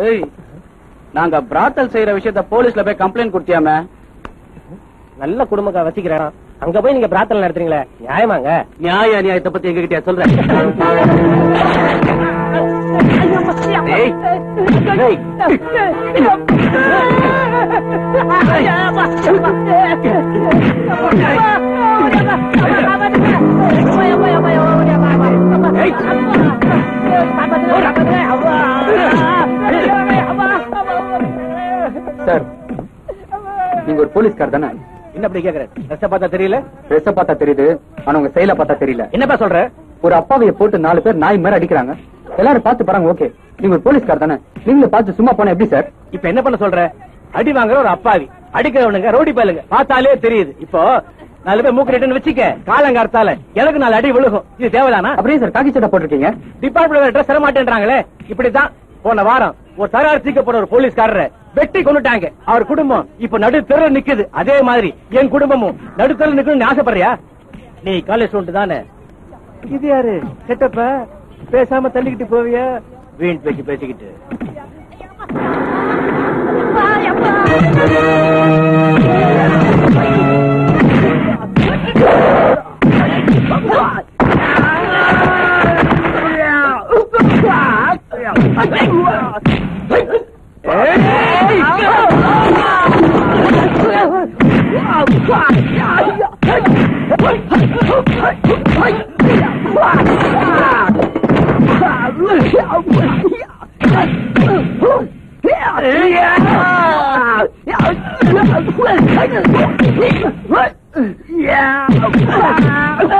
ஏய் நாங்க பிராத்தல் செய்யற விஷயத்த போலீஸ்ல போய் கம்ப்ளைண்ட் கொடுத்தியாமே? நல்ல குடும்பக்கா வசிக்கிறேன் அங்க போய் நீங்க பிரார்த்தனை நடத்துறீங்களே? நியாயமாங்க. நியாய அநியாயத்தை பத்தி எங்க கிட்ட சொல்றேன் ஏய், சார் நீங்க ஒரு போலீஸ்கார் தானே? என்ன அப்படி கேக்குற ட்ரெஸ் பார்த்தா தெரியல? ட்ரெஸ் பார்த்தா தெரியுது ஆனா உங்க செயல பார்த்தா தெரியல. என்னப்பா சொல்ற? ஒரு அப்பாவைய போட்டு நாலு பேர் நாய் மாதிரி அடிக்கிறாங்க. எல்லாரும் பார்த்து பாருங்க ஓகே. நீங்க ஒரு போலீஸ்கார் தானே? நீங்களே பார்த்து சும்மா போனா எப்படி சார்? இப்ப என்ன பண்ண சொல்ற? அடி வாங்குற ஒரு அப்பாவி. அடிக்கிறவனுங்க ரோடி பயலுங்க. பார்த்தாலே தெரியுது. இப்போ நாலு பேர் மூக்கு ரெட்டுன்னு வச்சுக்க காலங்கார்த்தால எனக்கு நாலு அடி விழுகும்? இது தேவைதானா? அப்படியே சார் காக்கி சட்டை போட்டிருக்கீங்க. டிபார்ட்மெண்ட் ட்ரெஸ் தர மாட்டேன்றாங்களே. இப்படிதான் போன வாரம் ஒரு தரார் தீக்க போற ஒரு போலீஸ்காரரை வெட்டி கொண்டுட்டாங்க அவர் குடும்பம் இப்ப நடு தெரு நிக்குது. அதே மாதிரி என் குடும்பமும் நடு தெரு நிக்கணும்னு ஆசைப்படுறியா? நீ காலேஜ் ஸ்டூடெண்ட் தானே? இது யாரு? செட்டப்ப? பேசாம தள்ளிக்கிட்டு போவியா? வீண் பேச்சு பேசிக்கிட்டு. என்ன